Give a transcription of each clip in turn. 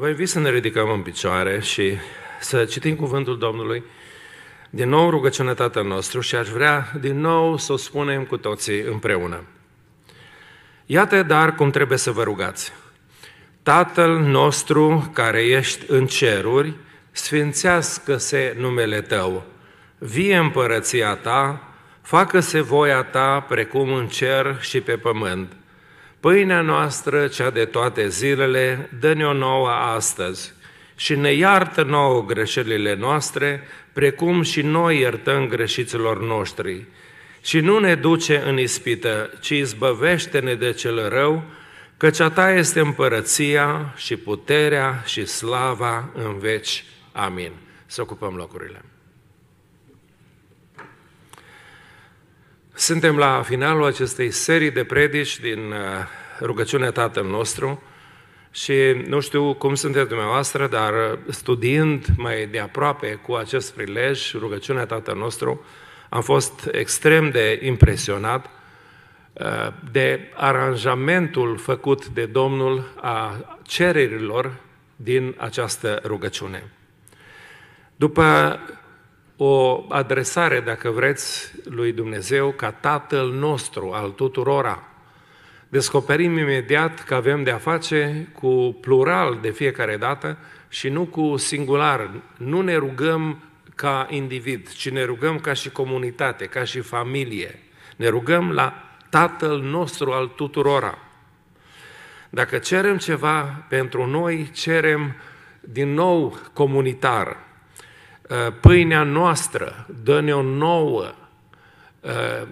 Vă invit să ne ridicăm în picioare și să citim cuvântul Domnului. Din nou rugăciunea Tatăl nostru și aș vrea din nou să o spunem cu toții împreună. Iată dar cum trebuie să vă rugați. Tatăl nostru care ești în ceruri, sfințească-se numele Tău, vie împărăția Ta, facă-se voia Ta precum în cer și pe pământ. Pâinea noastră, cea de toate zilele, dă-ne-o nouă astăzi și ne iartă nouă greșelile noastre, precum și noi iertăm greșiților noștri. Și nu ne duce în ispită, ci izbăvește-ne de cel rău, căci a ta este împărăția și puterea și slava în veci. Amin. Să ocupăm locurile. Suntem la finalul acestei serii de predici din uh, rugăciunea Tatăl nostru și nu știu cum sunteți dumneavoastră, dar uh, studiind mai de aproape cu acest prilej rugăciunea Tatăl nostru, am fost extrem de impresionat uh, de aranjamentul făcut de Domnul a cererilor din această rugăciune. După o adresare, dacă vreți, lui Dumnezeu ca Tatăl nostru al tuturora. Descoperim imediat că avem de a face cu plural de fiecare dată și nu cu singular. Nu ne rugăm ca individ, ci ne rugăm ca și comunitate, ca și familie. Ne rugăm la Tatăl nostru al tuturora. Dacă cerem ceva pentru noi, cerem din nou comunitar, Uh, pâinea noastră, dă-ne-o nouă, uh,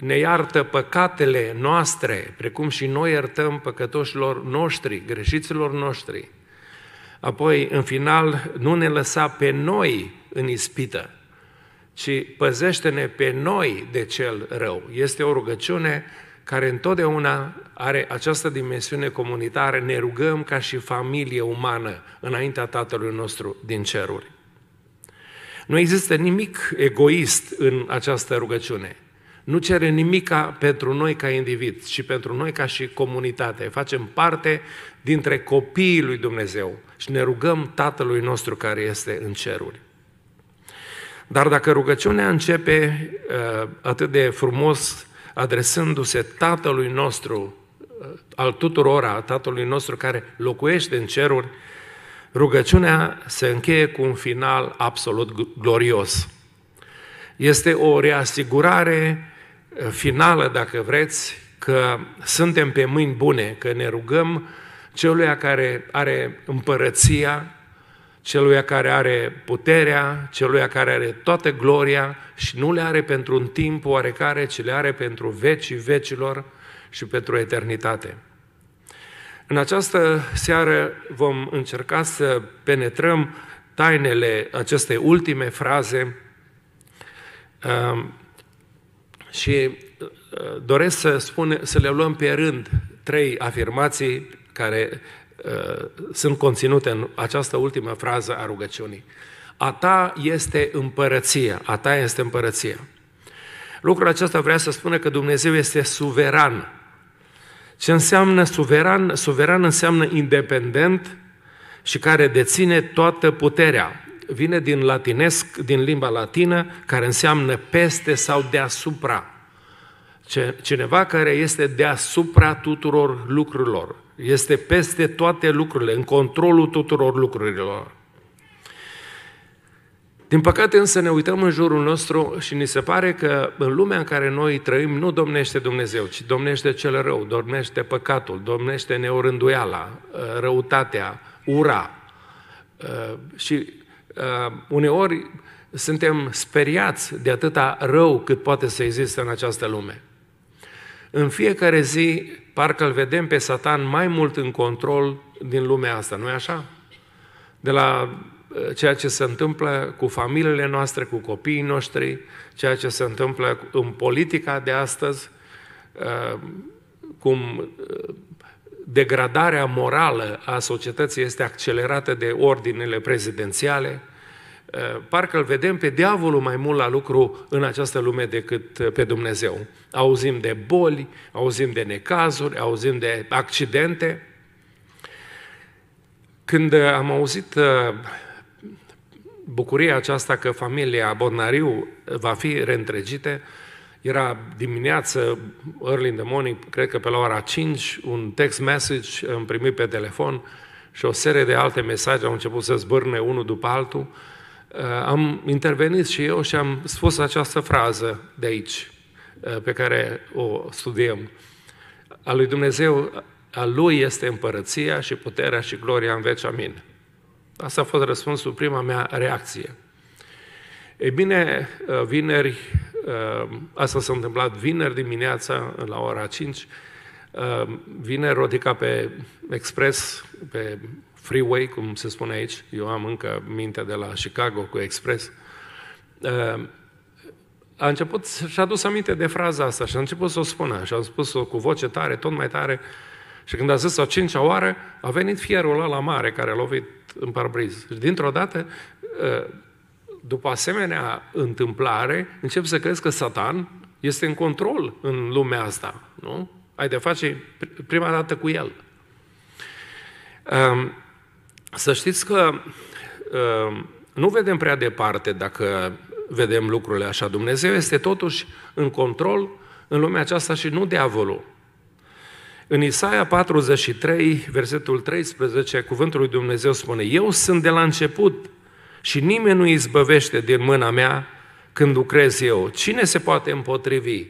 ne iartă păcatele noastre, precum și noi iertăm păcătoșilor noștri, greșiților noștri. Apoi, în final, nu ne lăsa pe noi în ispită, ci păzește-ne pe noi de cel rău. Este o rugăciune care întotdeauna are această dimensiune comunitară, ne rugăm ca și familie umană înaintea Tatălui nostru din ceruri. Nu există nimic egoist în această rugăciune. Nu cere nimic pentru noi ca individ, ci pentru noi ca și comunitate. Facem parte dintre copiii lui Dumnezeu și ne rugăm Tatălui nostru care este în ceruri. Dar dacă rugăciunea începe uh, atât de frumos adresându-se Tatălui nostru, uh, al tuturora, Tatălui nostru care locuiește în ceruri, Rugăciunea se încheie cu un final absolut glorios. Este o reasigurare eh, finală, dacă vreți, că suntem pe mâini bune, că ne rugăm celuia care are împărăția, celuia care are puterea, celuia care are toată gloria și nu le are pentru un timp oarecare, ci le are pentru vecii vecilor și pentru eternitate. În această seară vom încerca să penetrăm tainele acestei ultime fraze um, și uh, doresc să, spune, să le luăm pe rând trei afirmații care uh, sunt conținute în această ultimă frază a rugăciunii. A ta este împărăția, a ta este împărăția. Lucrul acesta vrea să spună că Dumnezeu este suveran ce înseamnă suveran? Suveran înseamnă independent și care deține toată puterea. Vine din latinesc, din limba latină, care înseamnă peste sau deasupra. Cineva care este deasupra tuturor lucrurilor. Este peste toate lucrurile, în controlul tuturor lucrurilor. Din păcate însă ne uităm în jurul nostru și ni se pare că în lumea în care noi trăim nu domnește Dumnezeu, ci domnește cel rău, domnește păcatul, domnește neorânduiala, uh, răutatea, ura. Uh, și uh, uneori suntem speriați de atâta rău cât poate să existe în această lume. În fiecare zi, parcă îl vedem pe Satan mai mult în control din lumea asta, nu-i așa? De la Uh, ceea ce se întâmplă cu familiile noastre, cu copiii noștri, ceea ce se întâmplă în politica de astăzi, uh, cum uh, degradarea morală a societății este accelerată de ordinele prezidențiale, parcă îl vedem pe diavolul mai mult la lucru în această lume decât pe Dumnezeu. Auzim de boli, auzim de necazuri, auzim de accidente, Când am auzit uh, bucuria aceasta că familia Bodnariu va fi reîntregită, era dimineață, early in the morning, cred că pe la ora 5, un text message am primit pe telefon și o serie de alte mesaje au început să zbârne unul după altul. Uh, am intervenit și eu și am spus această frază de aici, uh, pe care o studiem. A lui Dumnezeu, a Lui este împărăția și puterea și gloria în veci. Amin. Asta a fost răspunsul, prima mea reacție. E bine, uh, vineri, asta s-a întâmplat vineri dimineața la ora 5, vineri rodica pe Express, pe freeway, cum se spune aici, eu am încă minte de la Chicago cu Express, uh, a început și-a adus aminte de fraza asta și a început să o spună și a spus-o cu voce tare, tot mai tare și când a zis o cincea oară, a venit fierul ăla mare care a lovit în parbriz. Și dintr-o dată, uh, după asemenea întâmplare, încep să crezi că Satan este în control în lumea asta, nu? Ai de face prima dată cu el. Um, să știți că uh, nu vedem prea departe dacă vedem lucrurile așa. Dumnezeu este totuși în control în lumea aceasta și nu diavolul. În Isaia 43, versetul 13, cuvântul lui Dumnezeu spune, Eu sunt de la început și nimeni nu izbăvește din mâna mea când lucrez eu. Cine se poate împotrivi?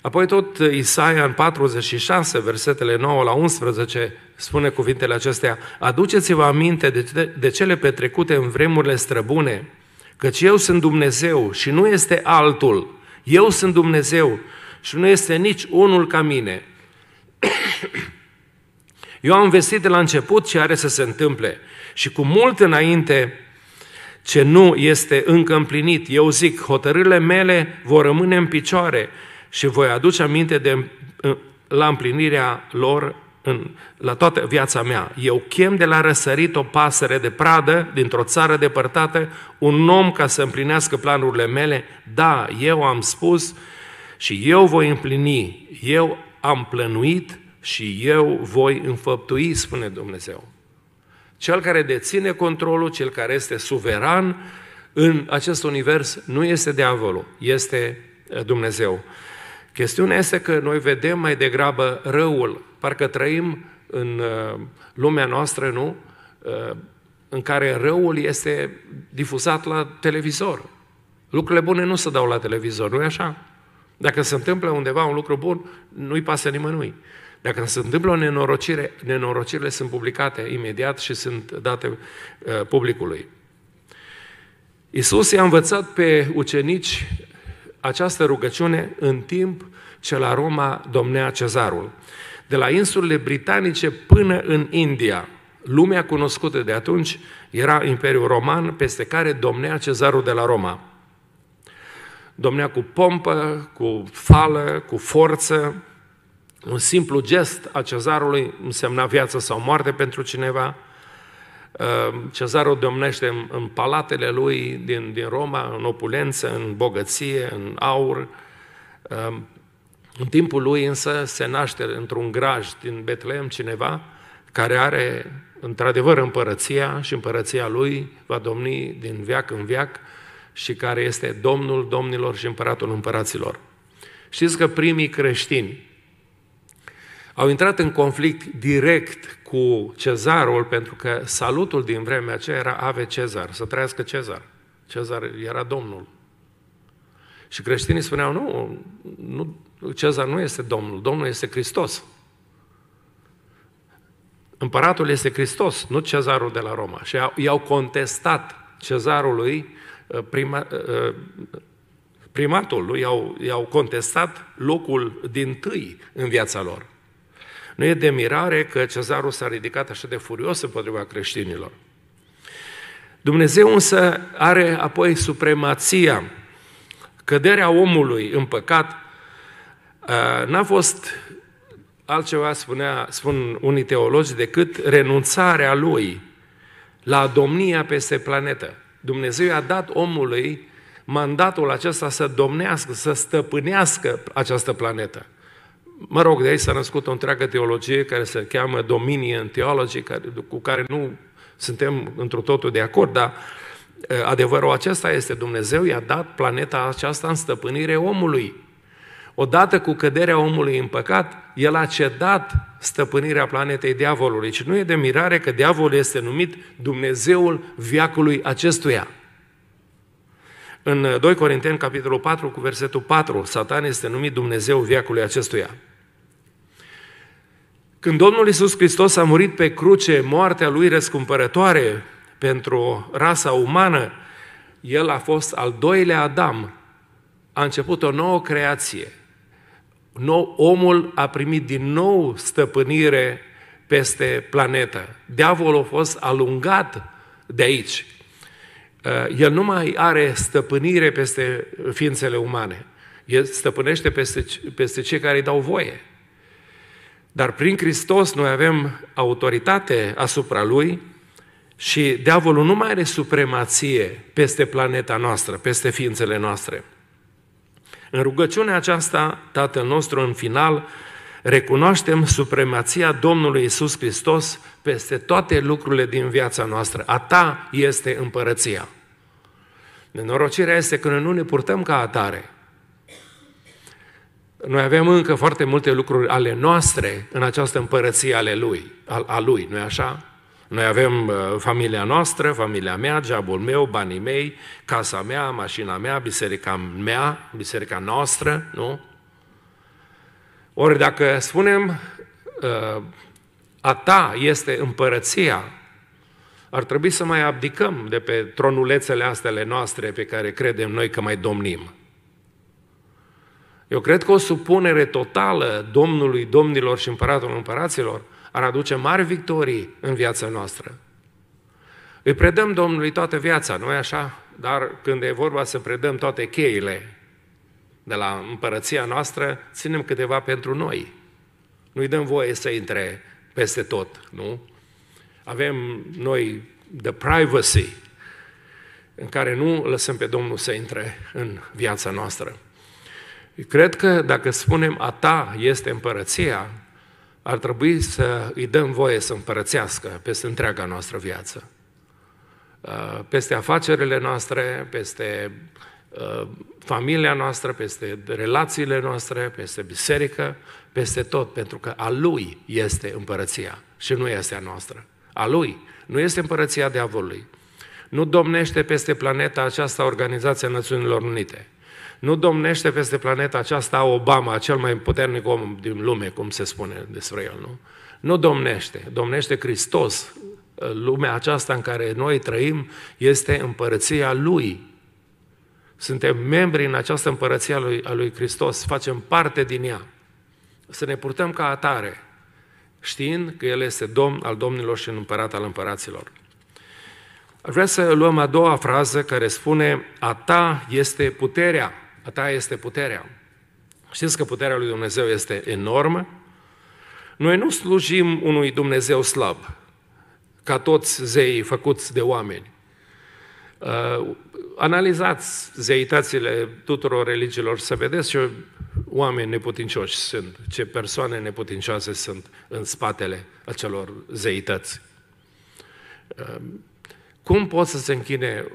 Apoi tot Isaia în 46, versetele 9 la 11, spune cuvintele acestea, aduceți-vă aminte de, de cele petrecute în vremurile străbune, căci eu sunt Dumnezeu și nu este altul. Eu sunt Dumnezeu și nu este nici unul ca mine. Eu am vestit de la început ce are să se întâmple și cu mult înainte ce nu este încă împlinit. Eu zic, hotărârile mele vor rămâne în picioare și voi aduce aminte de, la împlinirea lor în, la toată viața mea. Eu chem de la răsărit o pasăre de pradă dintr-o țară depărtată, un om ca să împlinească planurile mele. Da, eu am spus și eu voi împlini. Eu am plănuit și eu voi înfăptui, spune Dumnezeu. Cel care deține controlul, cel care este suveran în acest univers, nu este diavolul, este Dumnezeu. Chestiunea este că noi vedem mai degrabă răul, parcă trăim în uh, lumea noastră, nu? Uh, în care răul este difuzat la televizor. Lucrurile bune nu se dau la televizor, nu e așa? Dacă se întâmplă undeva un lucru bun, nu-i pasă nimănui. Dacă se întâmplă o nenorocire, nenorocirile sunt publicate imediat și sunt date uh, publicului. Isus i-a învățat pe ucenici această rugăciune în timp ce la Roma domnea cezarul. De la insulele britanice până în India, lumea cunoscută de atunci era Imperiul Roman, peste care domnea cezarul de la Roma. Domnea cu pompă, cu fală, cu forță, un simplu gest a cezarului însemna viață sau moarte pentru cineva, Ehm, cezarul domnește în, în palatele lui din, din Roma, în opulență, în bogăție, în aur. Ehm, în timpul lui însă se naște într-un graj din Betlehem cineva care are într-adevăr împărăția și împărăția lui va domni din veac în veac și care este Domnul domnilor și împăratul împăraților. Știți că primii creștini au intrat în conflict direct cu cezarul, pentru că salutul din vremea aceea era Ave Cezar, să trăiască Cezar. Cezar era Domnul. Și creștinii spuneau, nu, nu, Cezar nu este Domnul, Domnul este Hristos. Împăratul este Hristos, nu cezarul de la Roma. Și i-au contestat cezarului, uh, prima, uh, primatul lui, i-au, i-au contestat locul din tâi în viața lor. Nu e de mirare că cezarul s-a ridicat așa de furios împotriva creștinilor. Dumnezeu însă are apoi supremația. Căderea omului în păcat n-a fost altceva, spunea, spun unii teologi, decât renunțarea lui la domnia peste planetă. Dumnezeu i-a dat omului mandatul acesta să domnească, să stăpânească această planetă mă rog, de aici s-a născut o întreagă teologie care se cheamă Dominion Theology, care, cu care nu suntem într totul de acord, dar adevărul acesta este Dumnezeu i-a dat planeta aceasta în stăpânire omului. Odată cu căderea omului în păcat, el a cedat stăpânirea planetei diavolului. Și nu e de mirare că diavolul este numit Dumnezeul viacului acestuia. În 2 Corinteni, capitolul 4, cu versetul 4, Satan este numit Dumnezeu viacului acestuia. Când Domnul Iisus Hristos a murit pe cruce, moartea lui răscumpărătoare pentru rasa umană, el a fost al doilea Adam. A început o nouă creație. Nou, omul a primit din nou stăpânire peste planetă. Diavolul a fost alungat de aici. Uh, el nu mai are stăpânire peste ființele umane. El stăpânește peste, peste cei care îi dau voie. Dar prin Hristos noi avem autoritate asupra Lui și diavolul nu mai are supremație peste planeta noastră, peste ființele noastre. În rugăciunea aceasta, Tatăl nostru, în final, recunoaștem supremația Domnului Isus Hristos peste toate lucrurile din viața noastră. A ta este împărăția. Nenorocirea este că noi nu ne purtăm ca atare. Noi avem încă foarte multe lucruri ale noastre în această împărăție ale lui, al, a lui, nu-i așa? Noi avem uh, familia noastră, familia mea, jobul meu, banii mei, casa mea, mașina mea, biserica mea, biserica noastră, nu? Ori dacă spunem uh, a ta este împărăția, ar trebui să mai abdicăm de pe tronulețele astele noastre pe care credem noi că mai domnim. Eu cred că o supunere totală Domnului Domnilor și Împăratul Împăraților ar aduce mari victorii în viața noastră. Îi predăm Domnului toată viața, nu-i așa? Dar când e vorba să predăm toate cheile de la împărăția noastră, ținem câteva pentru noi. Nu-i dăm voie să intre peste tot, nu? Avem noi the privacy în care nu lăsăm pe Domnul să intre în viața noastră. Cred că dacă spunem a ta este împărăția, ar trebui să îi dăm voie să împărățească peste întreaga noastră viață. Uh, peste afacerile noastre, peste uh, familia noastră, peste relațiile noastre, peste biserică, peste tot, pentru că a Lui este împărăția și nu este a noastră. A Lui nu este împărăția diavolului. Nu domnește peste planeta aceasta Organizația Națiunilor Unite. Nu domnește peste planeta aceasta Obama, cel mai puternic om din lume, cum se spune despre el, nu? Nu domnește, domnește Hristos. Lumea aceasta în care noi trăim este împărăția Lui. Suntem membri în această împărăție a lui, a lui Hristos, facem parte din ea. Să ne purtăm ca atare, știind că El este Domn al domnilor și împărat al împăraților. Aș vrea să luăm a doua frază care spune, a ta este puterea a ta este puterea. Știți că puterea lui Dumnezeu este enormă? Noi nu slujim unui Dumnezeu slab, ca toți zeii făcuți de oameni. Uh, analizați zeitățile tuturor religiilor să vedeți ce oameni neputincioși sunt, ce persoane neputincioase sunt în spatele acelor zeități. Uh, cum pot să se închine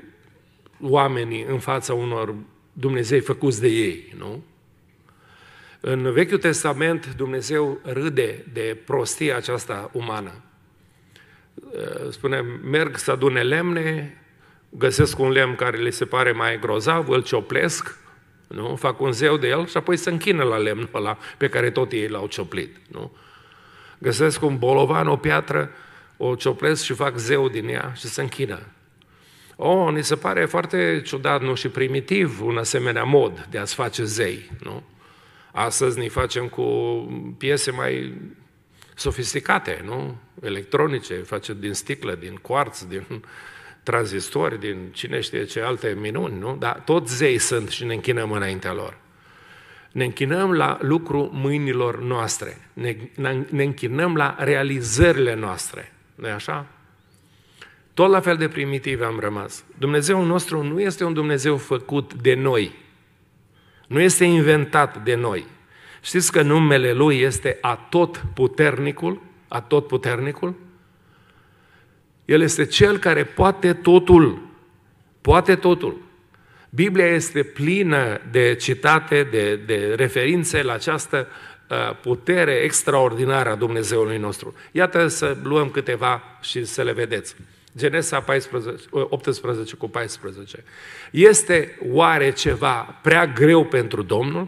oamenii în fața unor Dumnezei făcuți de ei, nu? În Vechiul Testament Dumnezeu râde de prostia aceasta umană. Uh, spune, merg să adune lemne, găsesc un lemn care le se pare mai grozav, îl cioplesc, nu? fac un zeu de el și apoi se închină la lemnul ăla pe care tot ei l-au cioplit. Nu? Găsesc un bolovan, o piatră, o cioplesc și fac zeu din ea și se închină. Oh, ni se pare foarte ciudat, nu, și primitiv un asemenea mod de a-ți face zei, nu? Astăzi ne facem cu piese mai sofisticate, nu? Electronice, face din sticlă, din quarț, din tranzistori, din cine știe ce alte minuni, nu? Dar tot zei sunt și ne închinăm înaintea lor. Ne închinăm la lucru mâinilor noastre, ne, ne închinăm la realizările noastre, nu așa? Tot la fel de primitiv am rămas. Dumnezeul nostru nu este un Dumnezeu făcut de noi. Nu este inventat de noi. Știți că numele Lui este Atot Puternicul? Atot Puternicul? El este Cel care poate totul. Poate totul. Biblia este plină de citate, de, de referințe la această uh, putere extraordinară a Dumnezeului nostru. Iată să luăm câteva și să le vedeți. Genesa 14, 18 cu 14. Este oare ceva prea greu pentru Domnul?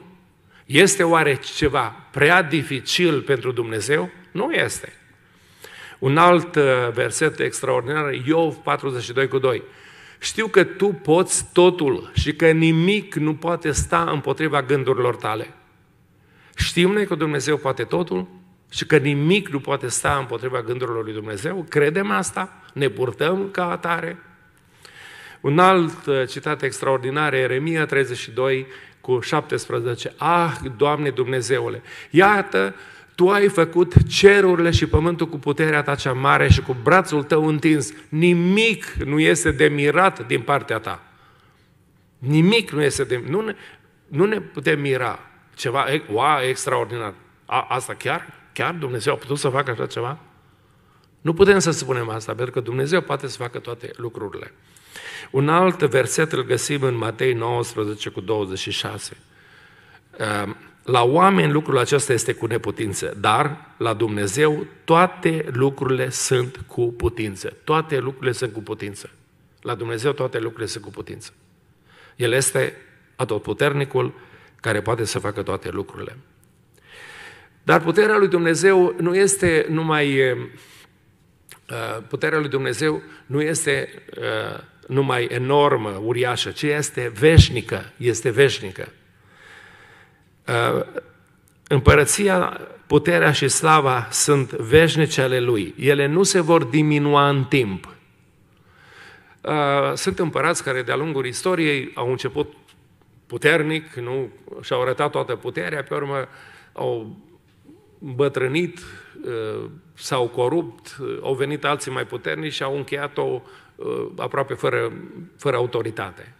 Este oare ceva prea dificil pentru Dumnezeu? Nu este. Un alt uh, verset extraordinar, Iov 42 cu 2. Știu că tu poți totul și că nimic nu poate sta împotriva gândurilor tale. Știm noi că Dumnezeu poate totul și că nimic nu poate sta împotriva gândurilor lui Dumnezeu? Credem asta? Ne purtăm ca atare? Un alt uh, citat extraordinar, Eremia 32 cu 17. Ah, Doamne Dumnezeule, iată tu ai făcut cerurile și pământul cu puterea ta cea mare și cu brațul tău întins. Nimic nu este de mirat din partea ta. Nimic nu este de... Nu ne, nu ne putem mira. Ceva, wow, extraordinar. A, asta chiar? Chiar Dumnezeu a putut să facă așa ceva? Nu putem să spunem asta, pentru că Dumnezeu poate să facă toate lucrurile. Un alt verset îl găsim în Matei 19 cu 26. La oameni lucrul acesta este cu neputință, dar la Dumnezeu toate lucrurile sunt cu putință. Toate lucrurile sunt cu putință. La Dumnezeu toate lucrurile sunt cu putință. El este atotputernicul care poate să facă toate lucrurile. Dar puterea lui Dumnezeu nu este numai uh, puterea lui Dumnezeu nu este uh, numai enormă, uriașă, ci este veșnică, este veșnică. Uh, împărăția, puterea și slava sunt veșnice ale Lui. Ele nu se vor diminua în timp. Uh, sunt împărați care de-a lungul istoriei au început puternic, nu și-au arătat toată puterea, pe urmă au bătrânit, uh, s-au corupt, au venit alții mai puternici și au încheiat-o aproape fără, fără autoritate.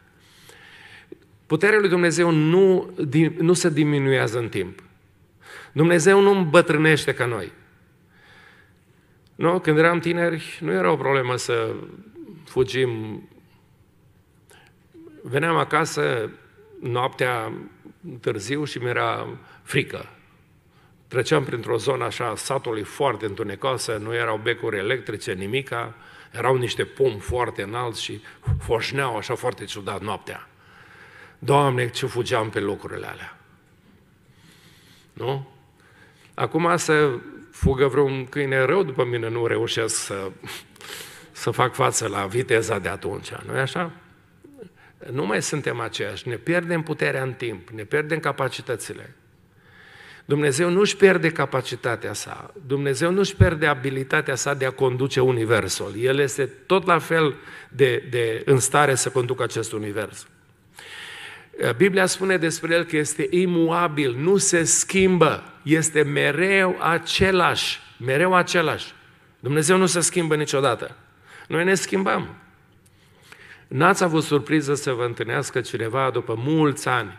Puterea lui Dumnezeu nu, nu se diminuează în timp. Dumnezeu nu îmbătrânește ca noi. Nu? Când eram tineri, nu era o problemă să fugim. Veneam acasă noaptea târziu și mi-era frică. Treceam printr-o zonă așa satului foarte întunecoasă, nu erau becuri electrice, nimica, erau niște pomi foarte înalți și foșneau așa foarte ciudat noaptea. Doamne, ce fugeam pe locurile alea. Nu? Acum să fugă vreun câine rău după mine, nu reușesc să, să fac față la viteza de atunci, nu e așa? Nu mai suntem aceiași, ne pierdem puterea în timp, ne pierdem capacitățile. Dumnezeu nu-și pierde capacitatea sa, Dumnezeu nu-și pierde abilitatea sa de a conduce universul. El este tot la fel de, de în stare să conducă acest univers. Eh, Biblia spune despre el că este imuabil, nu se schimbă, este mereu același, mereu același. Dumnezeu nu se schimbă niciodată. Noi ne schimbăm. N-ați avut surpriză să vă întâlnească cineva după mulți ani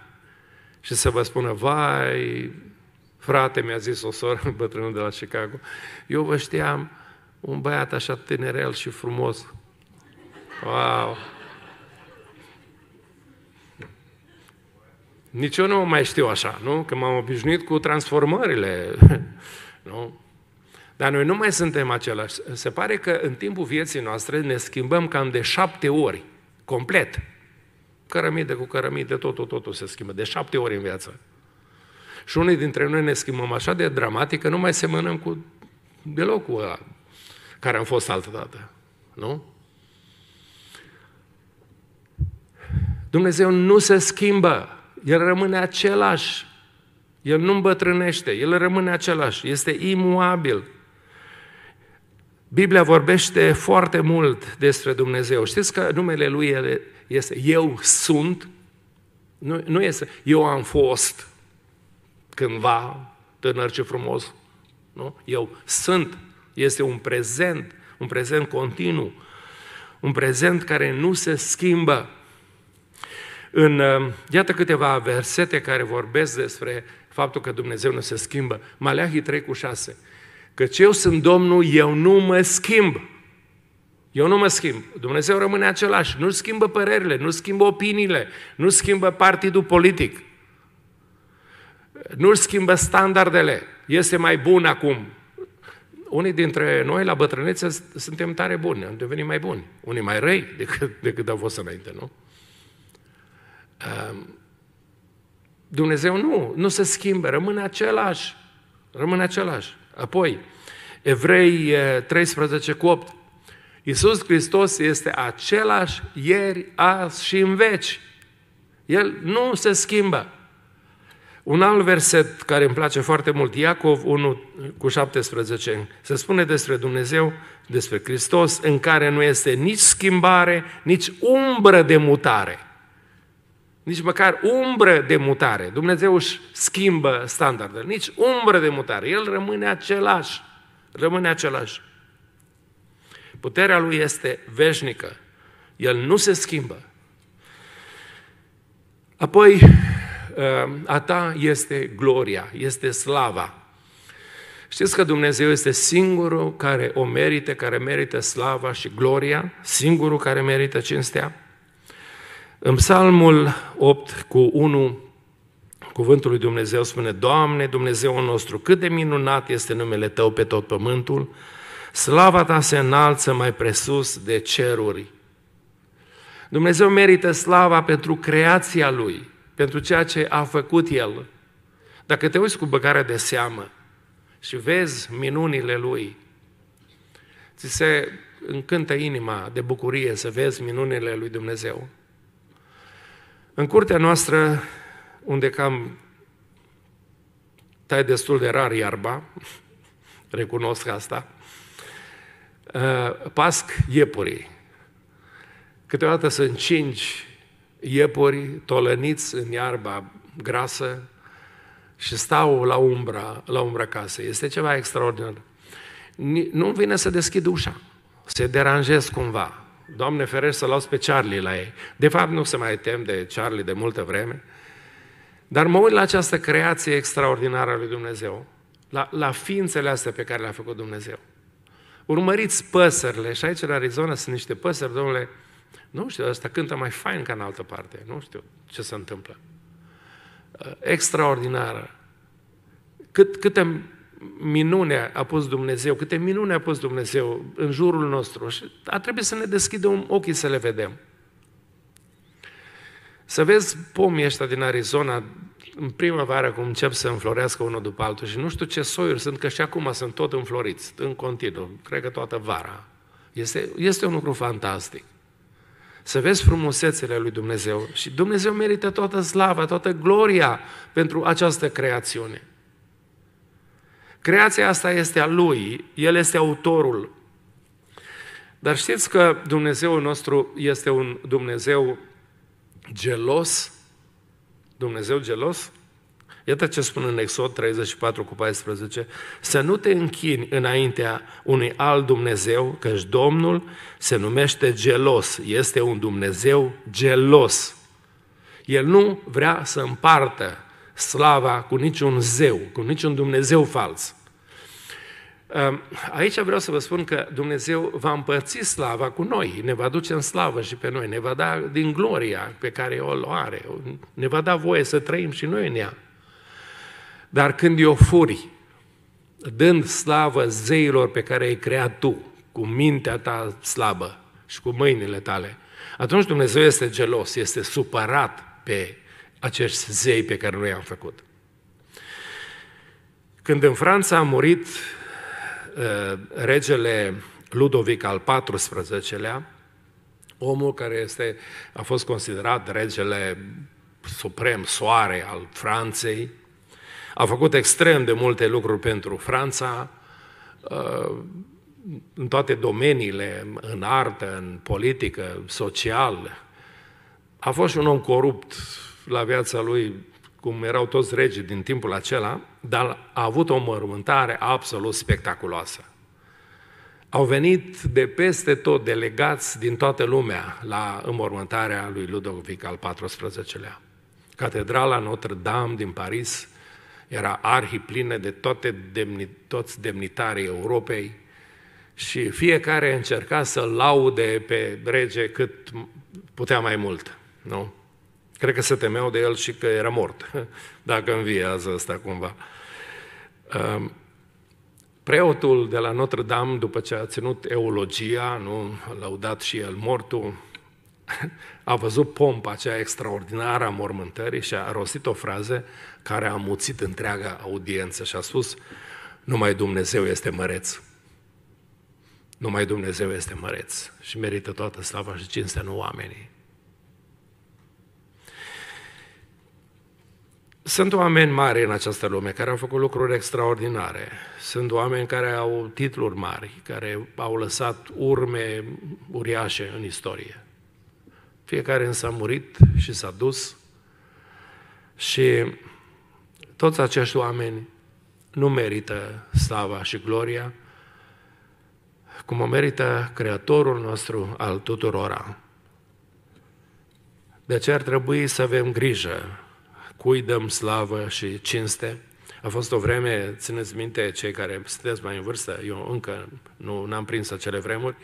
și să vă spună, vai, frate, mi-a zis o soră bătrână de la Chicago, eu vă știam un băiat așa tinerel și frumos. Wow! Nici eu nu mai știu așa, nu? Că m-am obișnuit cu transformările, nu? Dar noi nu mai suntem același. Se pare că în timpul vieții noastre ne schimbăm cam de șapte ori, complet. Cărămide cu cărămide, totul, totul se schimbă, de șapte ori în viață. Și unii dintre noi ne schimbăm așa de dramatic că nu mai semănăm cu deloc cu ăla care am fost altă dată. Nu? Dumnezeu nu se schimbă. El rămâne același. El nu îmbătrânește, el rămâne același, este imuabil. Biblia vorbește foarte mult despre Dumnezeu. Știți că numele Lui este Eu sunt? Nu, nu este Eu am fost cândva tânăr ce frumos. Nu? Eu sunt. Este un prezent, un prezent continuu. Un prezent care nu se schimbă. În, uh, iată câteva versete care vorbesc despre faptul că Dumnezeu nu se schimbă. Maleahii 3 cu 6. Căci eu sunt Domnul, eu nu mă schimb. Eu nu mă schimb. Dumnezeu rămâne același. Nu schimbă părerile, nu schimbă opiniile, nu schimbă partidul politic. Nu schimbă standardele. Este mai bun acum. Unii dintre noi la bătrânețe suntem tare buni, am devenit mai buni. Unii mai răi decât, decât au fost înainte, nu? Ehm, Dumnezeu nu, nu se schimbă, rămâne același. Rămâne același. Apoi, Evrei 13 cu 8. Iisus Hristos este același ieri, azi și în veci. El nu se schimbă. Un alt verset care îmi place foarte mult, Iacov 1 cu 17, se spune despre Dumnezeu, despre Hristos, în care nu este nici schimbare, nici umbră de mutare. Nici măcar umbră de mutare. Dumnezeu își schimbă standardele. Nici umbră de mutare. El rămâne același. Rămâne același. Puterea lui este veșnică. El nu se schimbă. Apoi, ă, a ta este gloria, este slava. Știți că Dumnezeu este singurul care o merită, care merită slava și gloria, singurul care merită cinstea? În Psalmul 8 cu 1, cuvântul lui Dumnezeu spune, Doamne, Dumnezeu nostru, cât de minunat este numele Tău pe tot pământul, slava Ta se înalță mai presus de ceruri. Dumnezeu merită slava pentru creația Lui, pentru ceea ce a făcut El. Dacă te uiți cu băgare de seamă și vezi minunile Lui, ți se încântă inima de bucurie să vezi minunile Lui Dumnezeu. În curtea noastră, unde cam tai destul de rar iarba, recunosc asta, uh, pasc iepurii. Câteodată sunt cinci iepuri tolăniți în iarba grasă și stau la umbra, la umbra casei. Este ceva extraordinar. Nu vine să deschid ușa, se deranjez cumva. Doamne ferește să las pe Charlie la ei. De fapt, nu se mai tem de Charlie de multă vreme. Dar mă uit la această creație extraordinară a lui Dumnezeu, la, la ființele astea pe care le-a făcut Dumnezeu. Urmăriți păsările, și aici în Arizona sunt niște păsări, domnule, nu știu, ăsta cântă mai fain ca în altă parte, nu știu ce se întâmplă. Extraordinară. Cât, câte minune a pus Dumnezeu, câte minune a pus Dumnezeu în jurul nostru și a trebuit să ne deschidem ochii să le vedem. Să vezi pomii ăștia din Arizona în primăvară cum încep să înflorească unul după altul și nu știu ce soiuri sunt, că și acum sunt tot înfloriți, în continuu, cred că toată vara. Este, este un lucru fantastic. Să vezi frumusețele lui Dumnezeu și Dumnezeu merită toată slava, toată gloria pentru această creațiune. Creația asta este a Lui, El este autorul. Dar știți că Dumnezeul nostru este un Dumnezeu gelos? Dumnezeu gelos? Iată ce spune în Exod 34 cu 14. Să nu te închini înaintea unui alt Dumnezeu, căci Domnul se numește gelos. Este un Dumnezeu gelos. El nu vrea să împartă slava cu niciun zeu, cu niciun Dumnezeu fals. Ehm, aici vreau să vă spun că Dumnezeu va împărți slava cu noi, ne va duce în slavă și pe noi, ne va da din gloria pe care o are, ne va da voie să trăim și noi în ea. Dar când o furi, dând slavă zeilor pe care ai creat tu, cu mintea ta slabă și cu mâinile tale, atunci Dumnezeu este gelos, este supărat pe acești zei pe care noi am făcut. Când în Franța a murit uh, regele Ludovic al XIV-lea, omul care este, a fost considerat regele suprem, soare al Franței, a făcut extrem de multe lucruri pentru Franța, uh, în toate domeniile, în artă, în politică, social. A fost un om corupt la viața lui, cum erau toți regii din timpul acela, dar a avut o mormântare absolut spectaculoasă. Au venit de peste tot delegați din toată lumea la înmormântarea lui Ludovic al XIV-lea. Catedrala Notre-Dame din Paris era arhiplină de toate demni, toți demnitarii Europei și fiecare încerca să laude pe rege cât putea mai mult. Nu? Cred că se temeau de el și că era mort, dacă înviază ăsta cumva. Um, preotul de la Notre-Dame, după ce a ținut eulogia, nu, a laudat și el mortul, a văzut pompa aceea extraordinară a mormântării și a rostit o frază care a amuțit întreaga audiență și a spus numai Dumnezeu este măreț. Numai Dumnezeu este măreț și merită toată slava și cinstea, nu oamenii. Sunt oameni mari în această lume care au făcut lucruri extraordinare. Sunt oameni care au titluri mari, care au lăsat urme uriașe în istorie. Fiecare însă a murit și s-a dus și toți acești oameni nu merită slava și gloria, cum o merită Creatorul nostru al tuturora. De aceea ar trebui să avem grijă cui dăm slavă și cinste. A fost o vreme, țineți minte, cei care sunteți mai în vârstă, eu încă nu am prins acele vremuri,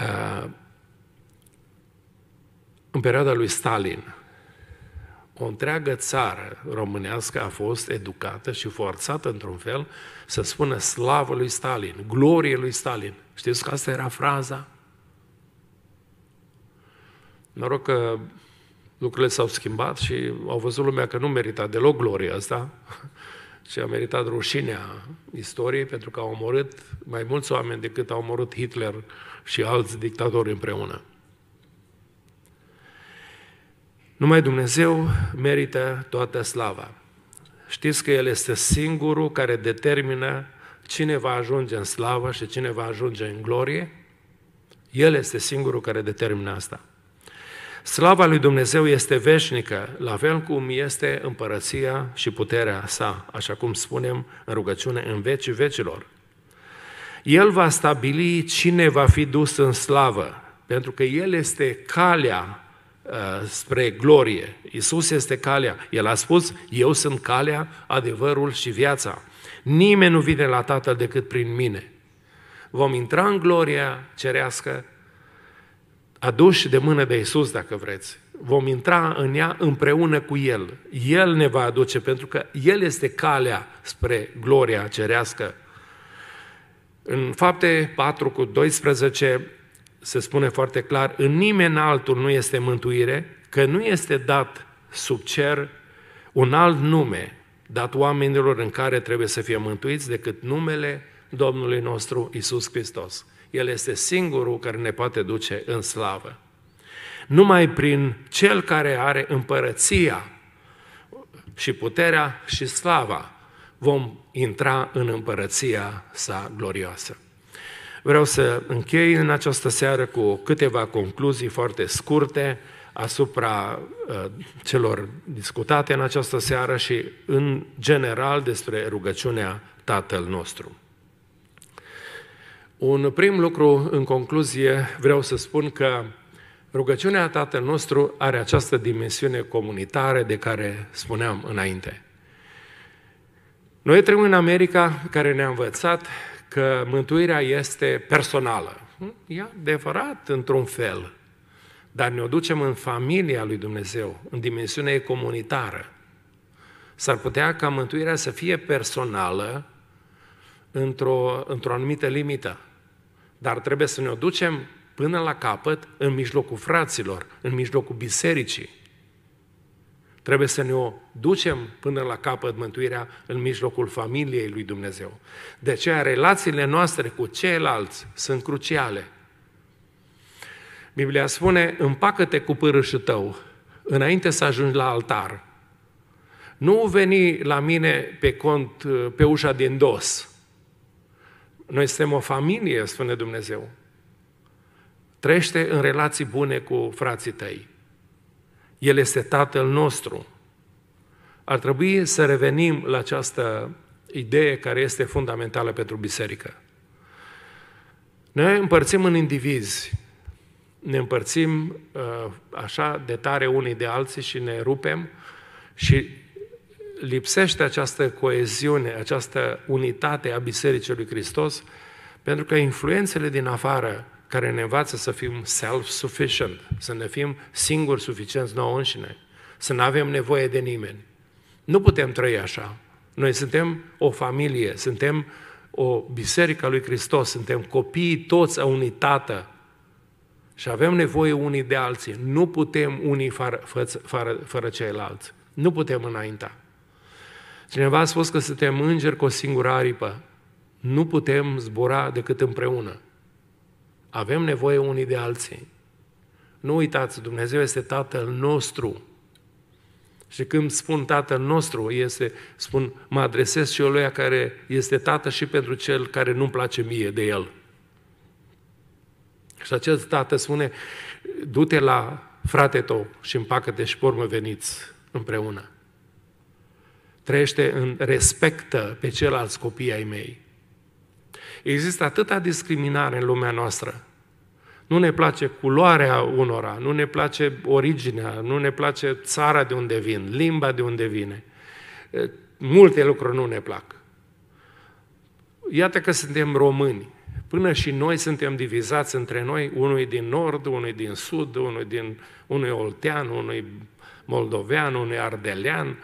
uh, în perioada lui Stalin, o întreagă țară românească a fost educată și forțată într-un fel să spună slavă lui Stalin, glorie lui Stalin. Știți că asta era fraza? Noroc că lucrurile s-au schimbat și au văzut lumea că nu merita deloc gloria asta, și a meritat rușinea istoriei pentru că au omorât mai mulți oameni decât au omorât Hitler și alți dictatori împreună. Numai Dumnezeu merită toată slava. Știți că El este singurul care determină cine va ajunge în slavă și cine va ajunge în glorie? El este singurul care determină asta. Slava lui Dumnezeu este veșnică, la fel cum este împărăția și puterea sa, așa cum spunem în rugăciune, în vecii vecilor. El va stabili cine va fi dus în slavă, pentru că El este calea uh, spre glorie. Isus este calea. El a spus, eu sunt calea, adevărul și viața. Nimeni nu vine la Tatăl decât prin mine. Vom intra în gloria cerească aduși de mână de Isus, dacă vreți. Vom intra în ea împreună cu El. El ne va aduce, pentru că El este calea spre gloria cerească. În fapte 4 cu 12 se spune foarte clar, în nimeni altul nu este mântuire, că nu este dat sub cer un alt nume dat oamenilor în care trebuie să fie mântuiți decât numele Domnului nostru Isus Hristos. El este singurul care ne poate duce în slavă. Numai prin Cel care are împărăția și puterea și slava vom intra în împărăția sa glorioasă. Vreau să închei în această seară cu câteva concluzii foarte scurte asupra uh, celor discutate în această seară și în general despre rugăciunea Tatăl nostru. Un prim lucru, în concluzie, vreau să spun că rugăciunea Tatăl nostru are această dimensiune comunitară de care spuneam înainte. Noi trăim în America care ne-a învățat că mântuirea este personală. E adevărat într-un fel, dar ne o ducem în familia lui Dumnezeu, în dimensiune comunitară. S-ar putea ca mântuirea să fie personală într-o, într-o anumită limită. Dar trebuie să ne o ducem până la capăt în mijlocul fraților, în mijlocul bisericii. Trebuie să ne o ducem până la capăt mântuirea în mijlocul familiei lui Dumnezeu. De aceea relațiile noastre cu ceilalți sunt cruciale. Biblia spune, împacă-te cu pârâșul tău înainte să ajungi la altar. Nu veni la mine pe cont, pe ușa din dos, noi suntem o familie, spune Dumnezeu. Trăiește în relații bune cu frații tăi. El este Tatăl nostru. Ar trebui să revenim la această idee care este fundamentală pentru biserică. Ne împărțim în indivizi, ne împărțim uh, așa de tare unii de alții și ne rupem și lipsește această coeziune, această unitate a Bisericii lui Hristos, pentru că influențele din afară care ne învață să fim self-sufficient, să ne fim singuri suficienți nouă înșine, să nu avem nevoie de nimeni. Nu putem trăi așa. Noi suntem o familie, suntem o biserică a lui Hristos, suntem copiii toți a unui tată și avem nevoie unii de alții. Nu putem unii fără, fără, fără ceilalți. Nu putem înainta. Cineva a spus că suntem îngeri cu o singură aripă. Nu putem zbura decât împreună. Avem nevoie unii de alții. Nu uitați, Dumnezeu este Tatăl nostru. Și când spun Tatăl nostru, este, spun, mă adresez și lui care este Tată și pentru cel care nu-mi place mie de el. Și acel Tată spune, du-te la frate tău și împacă-te și pormă veniți împreună. Trăiește în respectă pe ceilalți copii ai mei. Există atâta discriminare în lumea noastră. Nu ne place culoarea unora, nu ne place originea, nu ne place țara de unde vin, limba de unde vine. Multe lucruri nu ne plac. Iată că suntem români. Până și noi suntem divizați între noi, unul din nord, unul din sud, unul din unul oltean, unul moldovean, unul ardelean.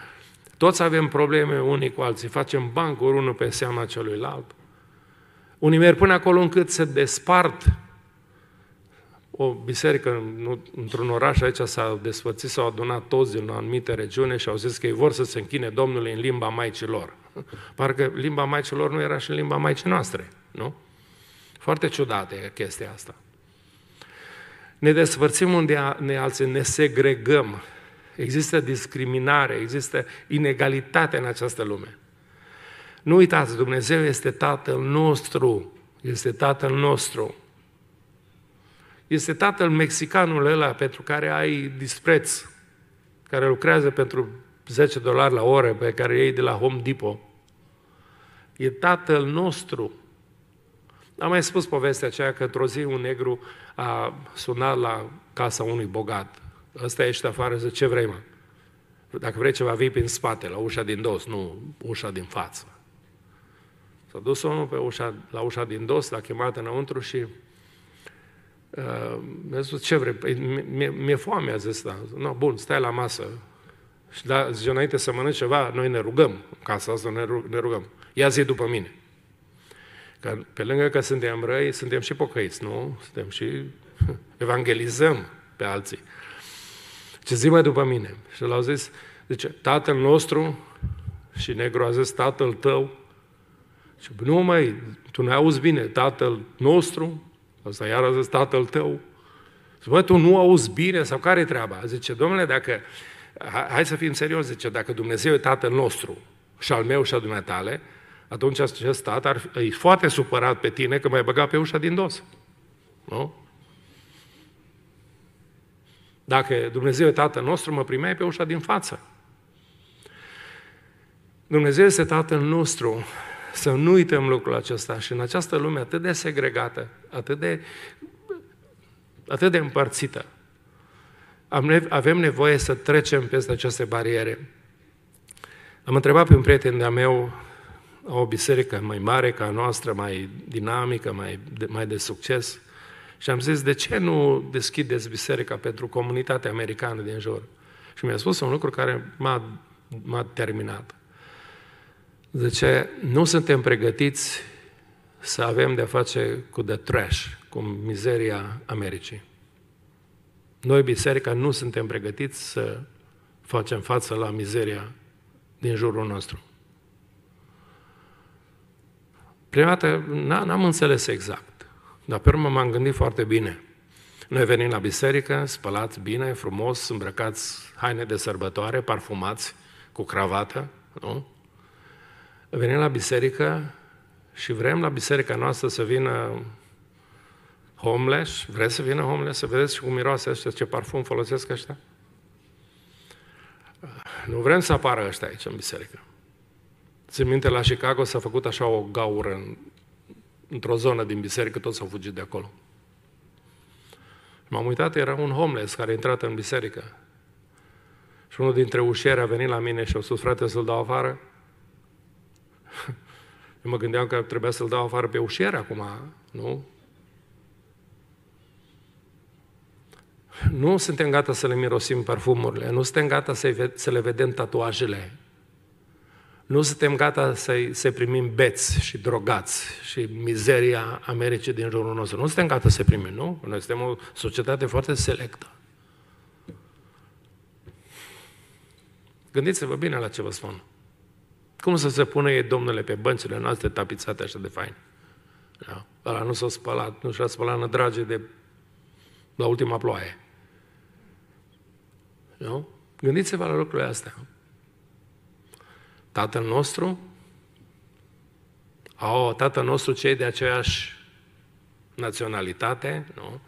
Toți avem probleme unii cu alții, facem bancuri unul pe seama celuilalt. Unii merg până acolo încât se despart. O biserică într-un oraș aici s-a desfățit, s-au adunat toți din o anumită regiune și au zis că ei vor să se închine Domnului în limba maicilor. Parcă limba maicilor nu era și în limba maicii noastre, nu? Foarte ciudată e chestia asta. Ne desfărțim unde ne alții, ne segregăm. Există discriminare, există inegalitate în această lume. Nu uitați, Dumnezeu este Tatăl nostru. Este Tatăl nostru. Este Tatăl mexicanul ăla pentru care ai dispreț, care lucrează pentru 10 dolari la oră, pe care iei de la Home Depot. E Tatăl nostru. Am mai spus povestea aceea că într-o zi un negru a sunat la casa unui bogat. Ăsta ești afară, zice, ce vrei, mă? Dacă vrei ceva, vii prin spate, la ușa din dos, nu ușa din față. S-a dus omul pe ușa, la ușa din dos, l-a chemat înăuntru și uh, mi-a zis, ce vrei? Păi, mi-e, mi-e foame, a zis, da. No, bun, stai la masă. Și da, zice, înainte să mănânci ceva, noi ne rugăm, în casa asta ne, ne rugăm. Ia zi după mine. Că pe lângă că suntem răi, suntem și pocăiți, nu? Suntem și evangelizăm pe alții. Ce zi mai după mine? Și l-au zis, zice, tatăl nostru și negru a zis, tatăl tău și nu mai, tu ne auzi bine, tatăl nostru, asta iar a zis tatăl tău. Zice, bă, tu nu auzi bine sau care e treaba? Zice, domnule, dacă, hai să fim serios, zice, dacă Dumnezeu e tatăl nostru și al meu și al dumneatale, atunci acest tată ar fi, e foarte supărat pe tine că m-ai băgat pe ușa din dos. Nu? Dacă Dumnezeu e Tatăl nostru, mă primeai pe ușa din față. Dumnezeu este Tatăl nostru să nu uităm lucrul acesta și în această lume atât de segregată, atât de, atât de împărțită, avem nevoie să trecem peste aceste bariere. Am întrebat pe un prieten de-a meu, o biserică mai mare ca a noastră, mai dinamică, mai de, mai de succes, și am zis, de ce nu deschideți biserica pentru comunitatea americană din jur? Și mi-a spus un lucru care m-a, m-a terminat. Zice, nu suntem pregătiți să avem de-a face cu the trash, cu mizeria Americii. Noi, biserica, nu suntem pregătiți să facem față la mizeria din jurul nostru. Prima dată n-am înțeles exact, dar pe urmă m-am gândit foarte bine. Noi venim la biserică, spălați bine, frumos, îmbrăcați haine de sărbătoare, parfumați, cu cravată, nu? Venim la biserică și vrem la biserica noastră să vină homeless, vreți să vină homeless, să vedeți cum miroase ăștia, ce parfum folosesc ăștia? Nu vrem să apară ăștia aici în biserică. Țin minte, la Chicago s-a făcut așa o gaură în, într-o zonă din biserică, toți au fugit de acolo. M-am uitat, era un homeless care a intrat în biserică. Și unul dintre ușieri a venit la mine și a spus, frate, să-l dau afară? Eu mă gândeam că trebuia să-l dau afară pe ușier acum, nu? Nu suntem gata să le mirosim parfumurile, nu suntem gata să le vedem tatuajele, nu suntem gata să să primim beți și drogați și mizeria Americii din jurul nostru. Nu suntem gata să primim, nu? Noi suntem o societate foarte selectă. Gândiți-vă bine la ce vă spun. Cum să se pune ei, domnule, pe băncile noastre tapițate așa de fain? Da? Ăla nu s-a spălat, nu și-a spălat nădrage de la ultima ploaie. Nu? Gândiți-vă la lucrurile astea. Tatăl nostru? Au, tatăl nostru cei de aceeași naționalitate, nu?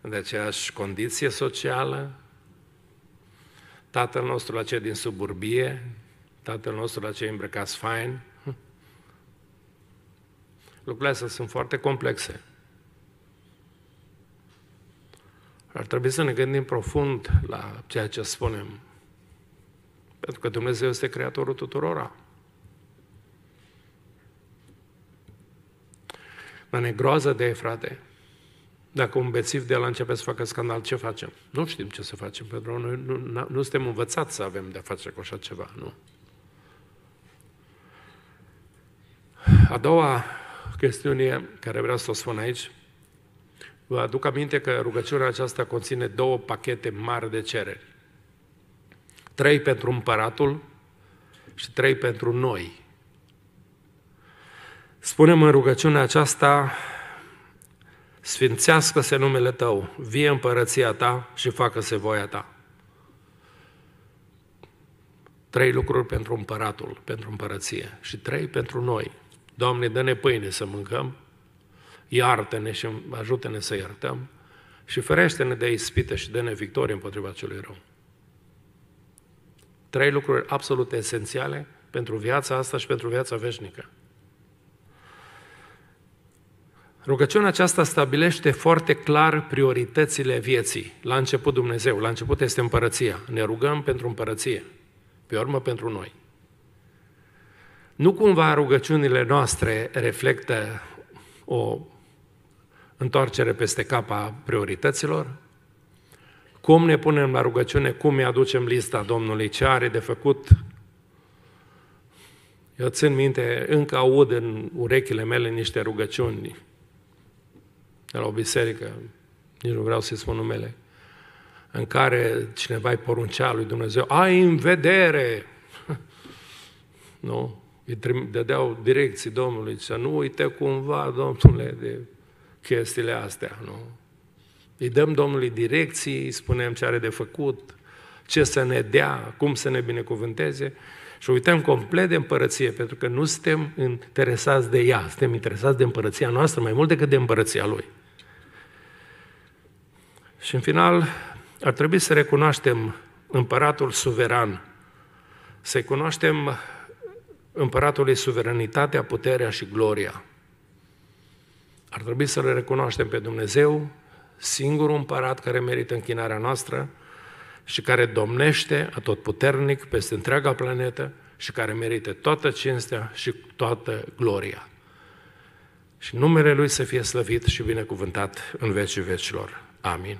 de aceeași condiție socială, tatăl nostru la cei din suburbie, tatăl nostru la cei îmbrăcați fain. Lucrurile astea sunt foarte complexe. Ar trebui să ne gândim profund la ceea ce spunem pentru că Dumnezeu este creatorul tuturora. Dar ne groază de ei, frate. Dacă un bețiv de la începe să facă scandal, ce facem? Nu știm ce să facem, pentru că noi nu, nu, nu suntem învățați să avem de-a face cu așa ceva, nu. A doua chestiune care vreau să o spun aici, vă aduc aminte că rugăciunea aceasta conține două pachete mari de cereri. Trei pentru împăratul și trei pentru noi. Spunem în rugăciunea aceasta, Sfințească-se numele Tău, vie împărăția Ta și facă-se voia Ta. Trei lucruri pentru împăratul, pentru împărăție și trei pentru noi. Doamne, dă-ne pâine să mâncăm, iartă-ne și ajută-ne să iertăm și ferește-ne de ispită și dă-ne victorie împotriva celui rău. Trei lucruri absolut esențiale pentru viața asta și pentru viața veșnică. Rugăciunea aceasta stabilește foarte clar prioritățile vieții. La început Dumnezeu, la început este împărăția. Ne rugăm pentru împărăție, pe urmă pentru noi. Nu cumva rugăciunile noastre reflectă o întoarcere peste capa priorităților? Cum ne punem la rugăciune, cum îi aducem lista Domnului, ce are de făcut. Eu țin minte, încă aud în urechile mele niște rugăciuni de la o biserică, nici nu vreau să-i spun numele, în care cineva îi poruncea lui Dumnezeu, ai în vedere! nu? Îi dădeau direcții Domnului, să nu uite cumva, Domnule, de chestiile astea, nu? Îi dăm Domnului direcții, îi spunem ce are de făcut, ce să ne dea, cum să ne binecuvânteze și uităm complet de împărăție, pentru că nu suntem interesați de ea, suntem interesați de împărăția noastră mai mult decât de împărăția Lui. Și în final, ar trebui să recunoaștem împăratul suveran, să-i cunoaștem împăratului suveranitatea, puterea și gloria. Ar trebui să le recunoaștem pe Dumnezeu singurul împărat care merită închinarea noastră și care domnește atotputernic peste întreaga planetă și care merită toată cinstea și toată gloria. Și numele Lui să fie slăvit și binecuvântat în vecii vecilor. Amin.